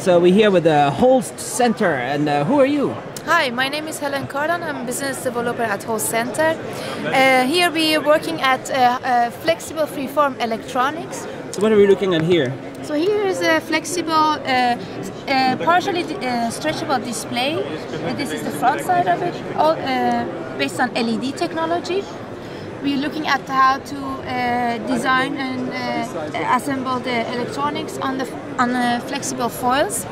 So we're here with the Holst Center, and uh, who are you? Hi, my name is Helen Cardon. I'm a business developer at Holst Center. Uh, here we are working at uh, uh, flexible freeform electronics. So what are we looking at here? So here is a flexible, uh, uh, partially uh, stretchable display. Uh, this is the front side of it, all uh, based on LED technology. We're looking at how to uh, design and uh, assemble the electronics on the on the flexible foils,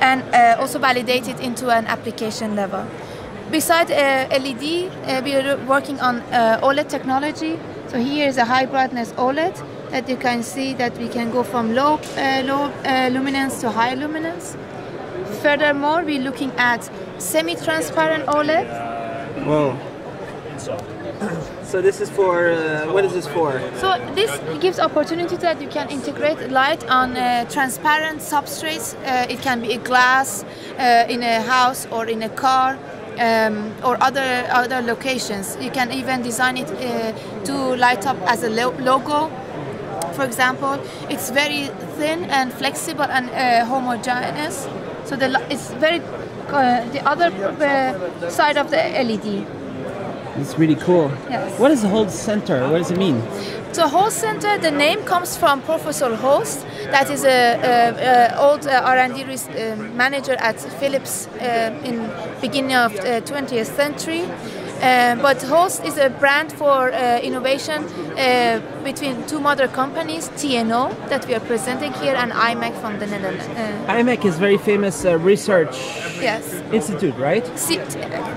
and uh, also validate it into an application level. Besides uh, LED, uh, we are working on uh, OLED technology. So here is a high brightness OLED that you can see that we can go from low uh, low uh, luminance to high luminance. Furthermore, we're looking at semi-transparent OLED. Whoa. So this is for, uh, what is this for? So this gives opportunity that you can integrate light on uh, transparent substrates. Uh, it can be a glass uh, in a house or in a car. Um, or other other locations. You can even design it uh, to light up as a lo- logo. For example, it's very thin and flexible and uh, homogeneous. So the it's very uh, the other uh, side of the LED. It's really cool. Yes. What is the Holst Center? What does it mean? The Holst Center, the name comes from Professor Holst, that is a, a, a old uh, R&D uh, manager at Philips uh, in beginning of uh, 20th century. Uh, but Holst is a brand for uh, innovation uh, between two mother companies, TNO, that we are presenting here, and IMEC from the Netherlands. Uh, IMEC is very famous uh, research yes. institute, right? See,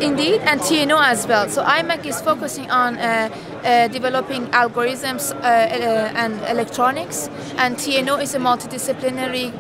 indeed, and TNO as well. So IMEC is focusing on uh, uh, developing algorithms uh, uh, and electronics, and TNO is a multidisciplinary.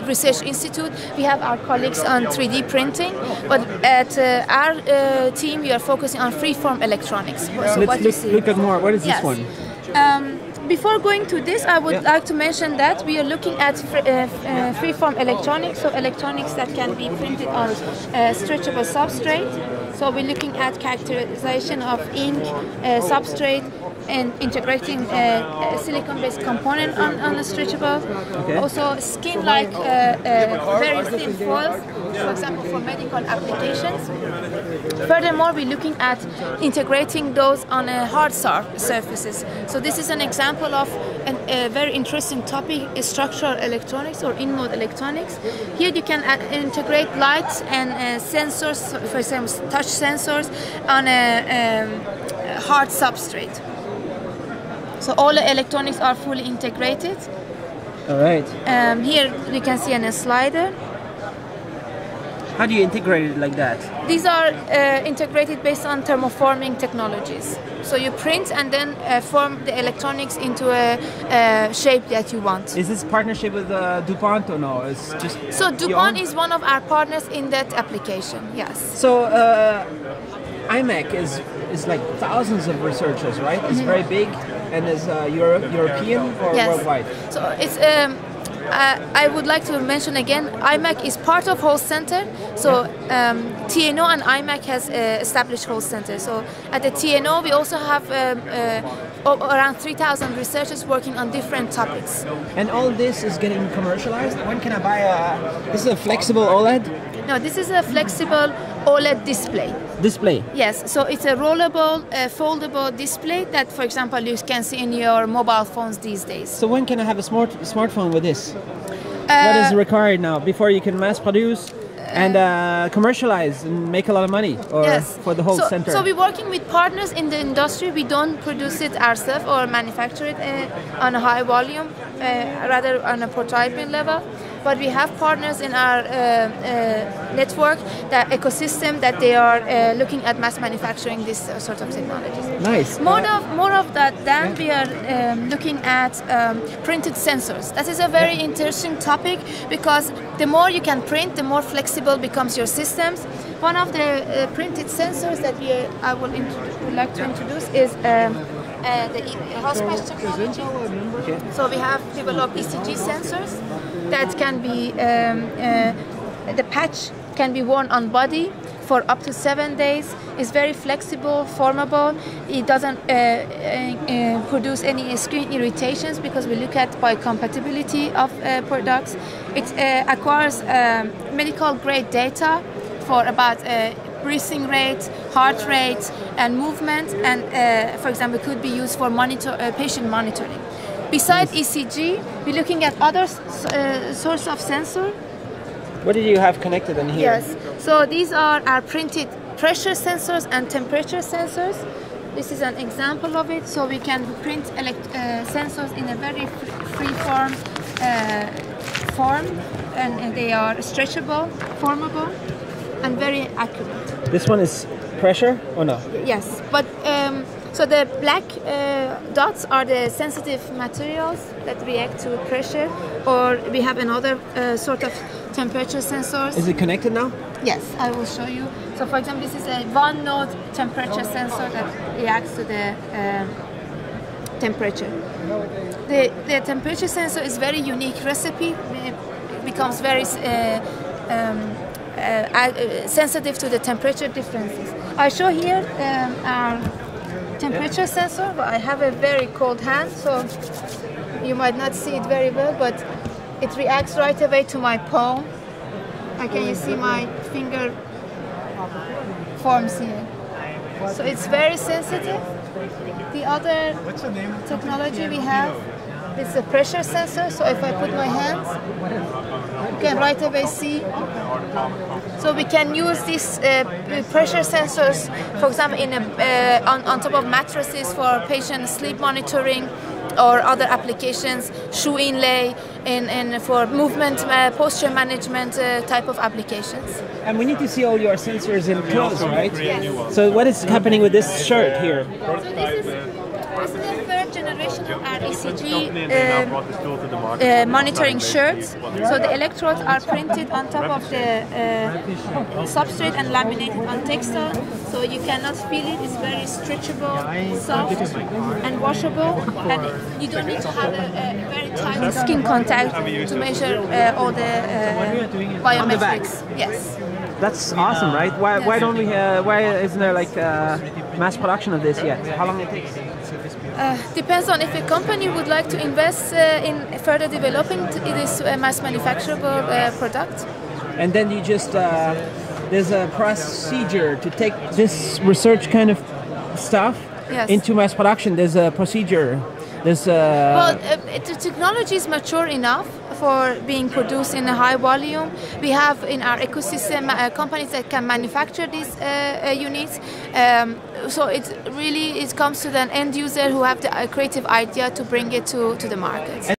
Research Institute. We have our colleagues on 3D printing, but at uh, our uh, team we are focusing on freeform electronics. So what Let's look, look at more. What is Yes. this one? Um, before going to this, I would Yeah. like to mention that we are looking at fr- uh, uh, freeform electronics, so electronics that can be printed on uh, stretchable substrate. So we're looking at characterization of ink, uh, substrate, and integrating uh, a silicon-based component on, on the stretchable. Okay. Also, skin-like, uh, uh, very thin foils, for example, for medical applications. Furthermore, we're looking at integrating those on uh, hard sur- surfaces. So this is an example of an, a very interesting topic, is structural electronics or in-mold electronics. Here you can uh, integrate lights and uh, sensors, for example, touch sensors on a, um, a hard substrate. So all the electronics are fully integrated. All right. Um, here we can see a slider. How do you integrate it like that? These are uh, integrated based on thermoforming technologies. So you print and then uh, form the electronics into a, a shape that you want. Is this partnership with uh, DuPont or no? It's just So DuPont is one of our partners in that application. Yes. So uh, IMEC is is like thousands of researchers, right? It's very big and is uh, Euro- European or. Yes. worldwide. So it's. Um, uh, I would like to mention again, IMEC is part of Holst Center. So um, TNO and IMEC has uh, established Holst Center. So at the TNO, we also have um, uh, around 3,000 researchers working on different topics. And all this is getting commercialized. When can I buy a? This is a flexible OLED No, this is a flexible OLED display. Display. Yes, so it's a rollable, uh, foldable display that, for example, you can see in your mobile phones these days. So when can I have a smart smartphone with this? what is Uh, required now before you can mass produce and uh, commercialize and make a lot of money, or Yes. for the Holst, center? So we're working with partners in the industry. We don't produce it ourselves or manufacture it uh, on a high volume, uh, rather on a prototyping level. But we have partners in our uh, uh, network, that ecosystem, that they are uh, looking at mass manufacturing this uh, sort of technologies. nice. More Uh, of more of that. Then we are um, looking at um, printed sensors. That is a very interesting topic because the more you can print, the more flexible becomes your systems. One of the uh, printed sensors that we uh, I will would like to introduce is. Um, uh, the house patch technology. So we have developed ECG sensors that can be um, uh, the patch can be worn on body for up to seven days. It's very flexible, formable. It doesn't uh, uh, uh, produce any screen irritations because we look at biocompatibility of uh, products. It uh, acquires um, medical grade data for about breathing rate, heart rate, and movement, and uh, for example, could be used for monitor, uh, patient monitoring. Besides ECG, we're looking at other uh, source of sensor. What did you have connected in here? Yes. So these are our printed pressure sensors and temperature sensors. This is an example of it. So we can print elect- uh, sensors in a very free form uh, form, and, and they are stretchable, formable, and very accurate. This one is pressure or no? Yes, but um, so the black uh, dots are the sensitive materials that react to pressure, or we have another uh, sort of temperature sensors. Is it connected now? Yes, I will show you. So, for example, this is a one node temperature sensor that reacts to the um, temperature. The, the temperature sensor is very unique recipe. It becomes very uh, um, uh, uh, sensitive to the temperature differences. I show here um, our temperature sensor, but I have a very cold hand, so you might not see it very well, but it reacts right away to my palm. Okay, you see my finger forms here. So it's very sensitive. The other technology we have is a pressure sensor. So if I put my hands, you can right away see. So we can use these uh, pressure sensors, for example, in a, uh, on, on top of mattresses for patient sleep monitoring or other applications, shoe inlay, and, and for movement, uh, posture management uh, type of applications. And we need to see all your sensors in close, right? Yes. So what is happening with this shirt here? So this is, this is the third generation of our ECG um, uh, monitoring shirts. So the electrodes are printed on top of the uh, substrate and laminated on textile. So you cannot feel it. It's very stretchable, soft, and washable. And you don't need to have a, a very tight skin contact to measure uh, all the uh, biometrics. Yes. That's awesome, right? Why, why don't we? Uh, why isn't there like uh, mass production of this yet? How long it takes? Uh, depends on if a company would like to invest uh, in further developing this uh, mass manufacturable uh, product. And then you just uh, there's a procedure to take this research kind of stuff Yes. into mass production. There's a procedure. There's a Well, uh, the technology is mature enough for being produced in a high volume. We have in our ecosystem uh, companies that can manufacture these uh, uh, units. Um, so it really it comes to the end user who have the uh, creative idea to bring it to, to the market.